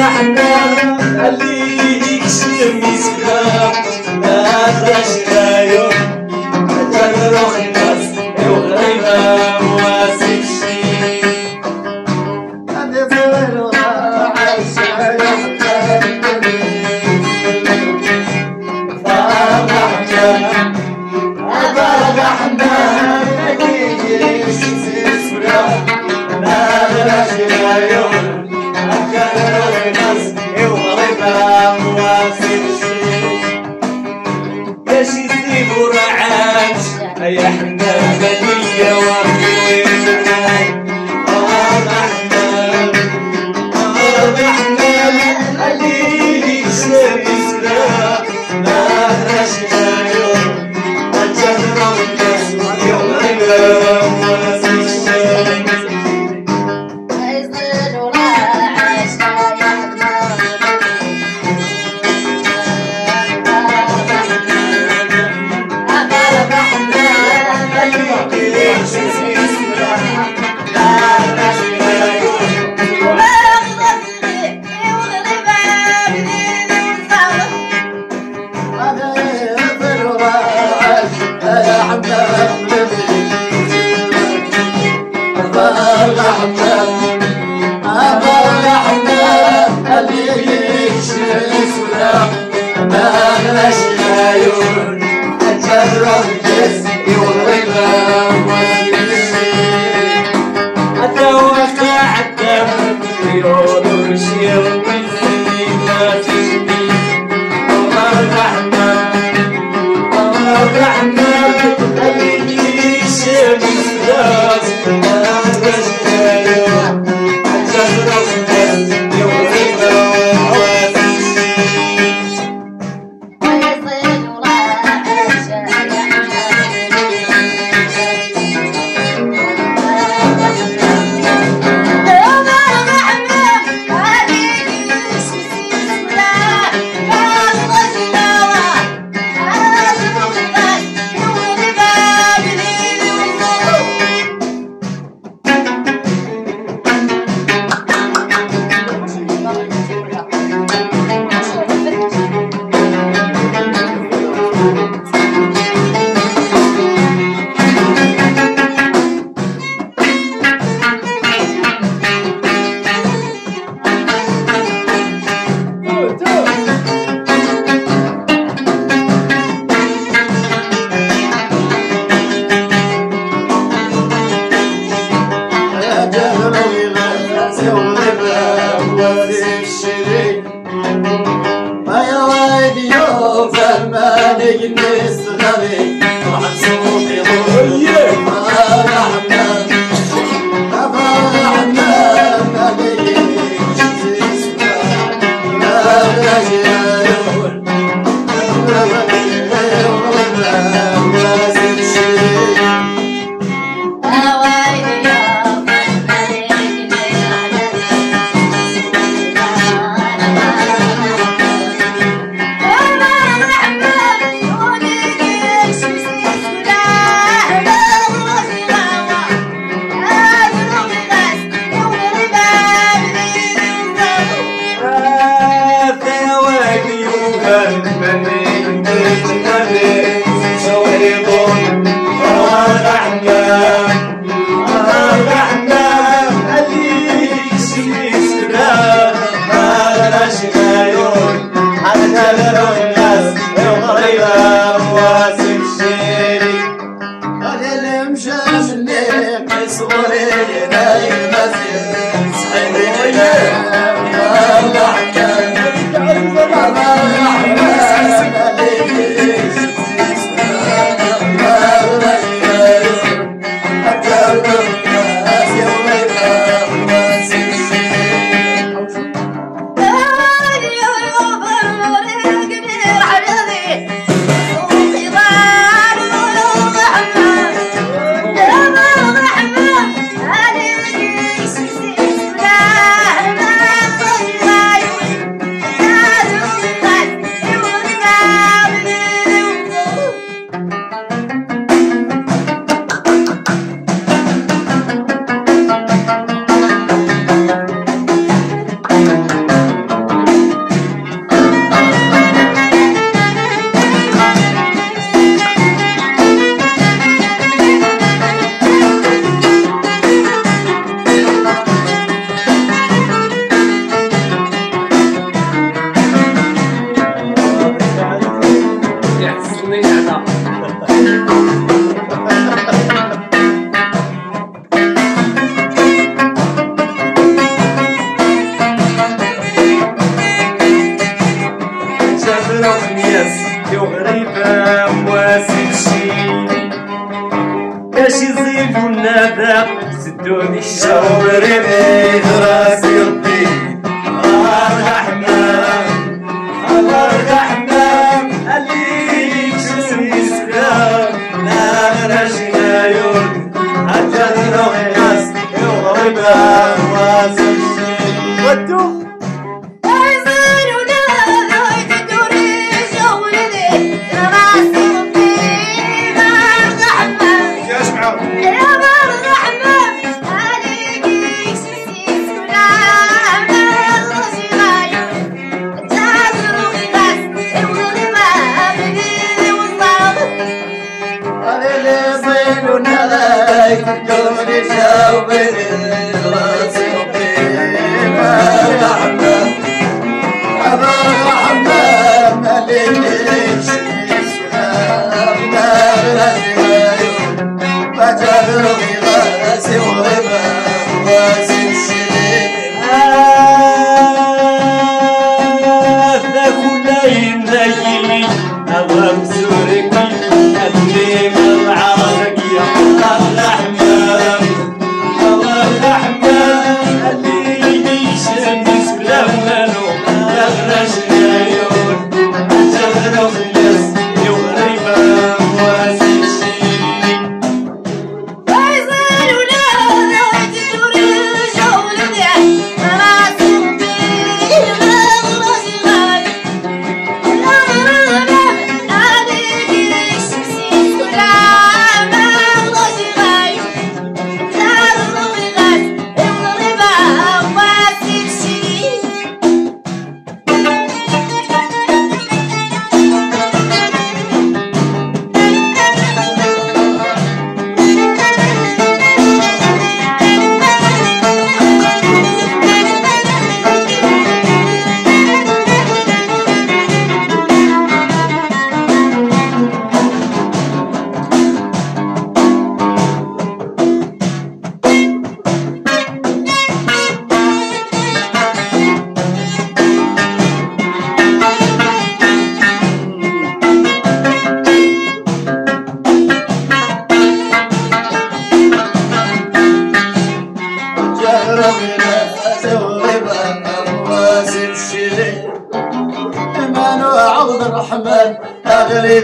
I another. ماشي سيب ورعات يا حنا بنيه ورعات مشايون الجهر الجسم Oh, doing these already. I love to that's the name.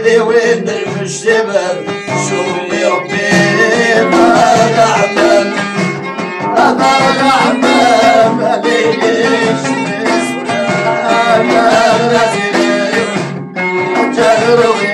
بيدي ويدي في الشبل شوفي ربي بارك احمد بارك احمد ماليش سلام يا غزير جهرك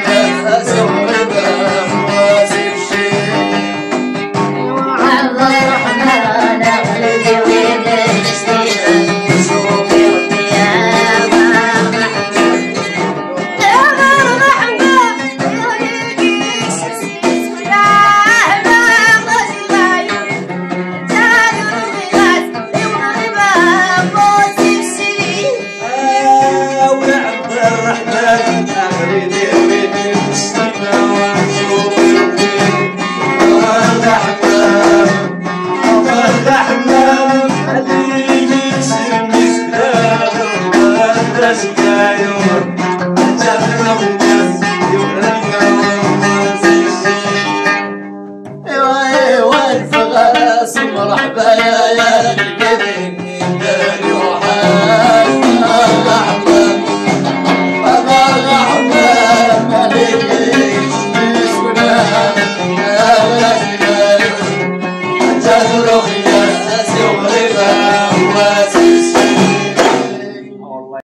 Yeah, yeah, yeah.